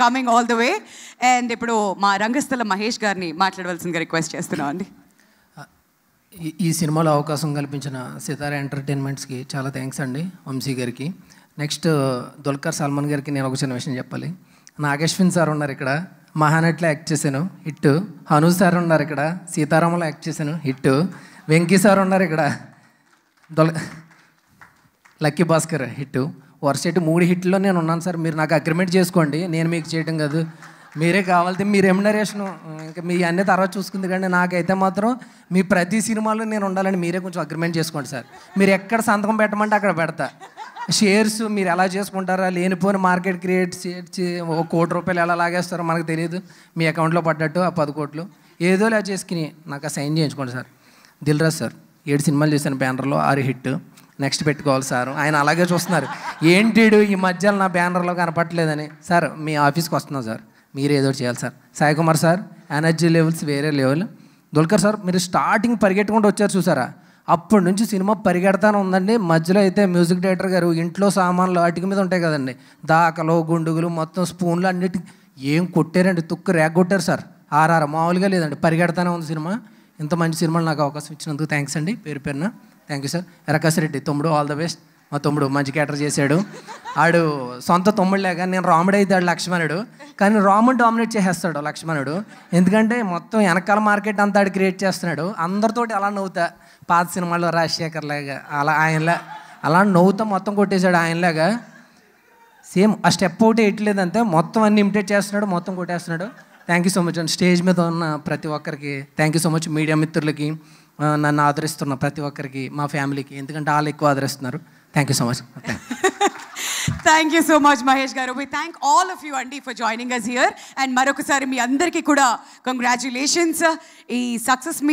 Coming all the way and ఇప్పుడు మా రంగస్థల మహేష్ గారిని మాట్లాడవలసిందిగా రిక్వెస్ట్ చేస్తున్నాం అండి. ఈ- సినిమాలో అవకాశం కల్పించిన సితారా ఎంటర్టైన్మెంట్స్కి చాలా థ్యాంక్స్ అండి వంశీ గారికి. నెక్స్ట్ దుల్కర్ సల్మాన్ గారికి నేను ఒక చిన్న విషయం చెప్పాలి. నాగేశ్విన్ సార్ ఉన్నారు ఇక్కడ. మహానట్లో యాక్ట్ చేశాను. హిట్. హను సార్ ఉన్నారు ఇక్కడ. సీతారాములో యాక్ట్ చేశాను. హిట్. వెంకీ సార్ ఉన్నారు ఇక్కడ. దొల లక్కీ భాస్కర్ హిట్. వరుసటి మూడు హిట్లో నేను ఉన్నాను సార్. మీరు నాకు అగ్రిమెంట్ చేసుకోండి. నేను మీకు చేయటం కాదు. మీరే కావాలంటే మీ రెమ్యునరేషన్ ఇంకా మీ అన్ని తర్వాత చూసుకుంది కానీ నాకైతే మాత్రం మీ ప్రతి సినిమాలో నేను ఉండాలని మీరే కొంచెం అగ్రిమెంట్ చేసుకోండి సార్. మీరు ఎక్కడ సంతకం పెట్టమంటే అక్కడ పెడతా. షేర్స్ మీరు ఎలా చేసుకుంటారా? లేనిపోని మార్కెట్ క్రియేట్ చేసి ఒక కోటి రూపాయలు ఎలా లాగేస్తారో మనకు తెలియదు. మీ అకౌంట్లో పడ్డట్టు ఆ పది కోట్లు. ఏదో ఇలా చేసుకుని నాకు సైన్ చేయించుకోండి సార్. దిల్రాజ్ సార్ ఏడు సినిమాలు చేశాను బ్యానర్లో ఆరు హిట్ నెక్స్ట్ పెట్టుకోవాలి సార్. ఆయన అలాగే చూస్తున్నారు. ఏంటిడు ఈ మధ్యలో నా బ్యానర్లో కనపట్లేదని సార్ మీ ఆఫీస్కి వస్తున్నాం సార్. మీరు ఏదో చేయాలి sir. Sai Kumar sir energy levels వేరే లెవెల్. దుల్కర్ సార్ మీరు స్టార్టింగ్ పరిగెట్టుకుంటూ వచ్చారు చూసారా? అప్పటి నుంచి సినిమా పరిగెడతానే ఉందండి. మధ్యలో అయితే మ్యూజిక్ డైరెక్టర్ గారు ఇంట్లో సామాన్లు అటుక మీద ఉంటాయి కదండి. దాకలు గుండుగులు మొత్తం స్పూన్లు అన్నిటి ఏం కొట్టారండి? తుక్కు రేగ కొట్టారు సార్. ఆర్ఆర్ మామూలుగా లేదండి. పరిగెడతానే ఉంది సినిమా. ఇంత మంచి సినిమాలు నాకు అవకాశం ఇచ్చినందుకు థ్యాంక్స్ అండి. పేరు పేరున. థ్యాంక్ యూ సార్ ఎరకాసిరెడ్డి తమ్ముడు ఆల్ ద బెస్ట్ మా తమ్ముడు మంచి క్యాటర్ చేశాడు. ఆడు సొంత తమ్ముడులేగా నేను రాముడు అవుతాడు లక్ష్మణుడు. కానీ రాముడు డామినేట్ చేసేస్తాడు లక్ష్మణుడు. ఎందుకంటే మొత్తం వెనకాల మార్కెట్ అంతా ఆడు క్రియేట్ చేస్తున్నాడు. అందరితోటి అలా నవ్వుతా. పాత సినిమాల్లో రాజశేఖర్ లాగా అలా ఆయనలా అలా నవ్వుతా మొత్తం కొట్టేశాడు ఆయనలాగా. సేమ్ ఆ స్టెప్ ఒకటి వేయట్లేదంటే మొత్తం అన్ని ఇమిటేట్ చేస్తున్నాడు మొత్తం కొట్టేస్తున్నాడు. థ్యాంక్ యూ సో మచ్ అండి స్టేజ్ మీద ఉన్న ప్రతి ఒక్కరికి thank you so much media మిత్రులకి నన్ను ఆదరిస్తున్న ప్రతి ఒక్కరికి మా ఫ్యామిలీకి. ఎందుకంటే వాళ్ళు ఎక్కువ ఆదరిస్తున్నారు. Thank you so much thank you so much Mahesh గారు. We thank all of you అండి for joining us here and మరొకసారి మీ అందరికీ కూడా కంగ్రాచులేషన్స్ ఈ సక్సెస్ మీ